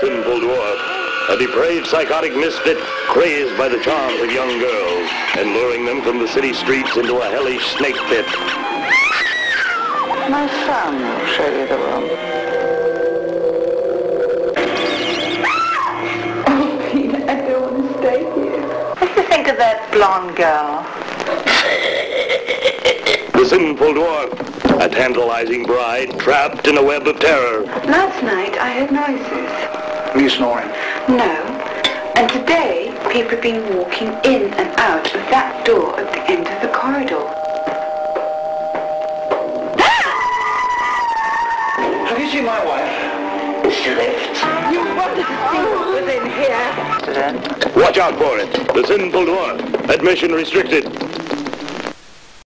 sinful dwarf, a depraved psychotic misfit crazed by the charms of young girls and luring them from the city streets into a hellish snake pit. My son will show you the room. Oh, Peter, I don't want to stay here. What do you think of that blonde girl? The sinful dwarf, a tantalizing bride trapped in a web of terror. Last night I heard noises. Were you snoring? No. And today people have been walking in and out of that door at the end of the corridor. Have you seen my wife? She left. You wanted to see what was in here. Watch out for it. The sinful dwarf. Admission restricted.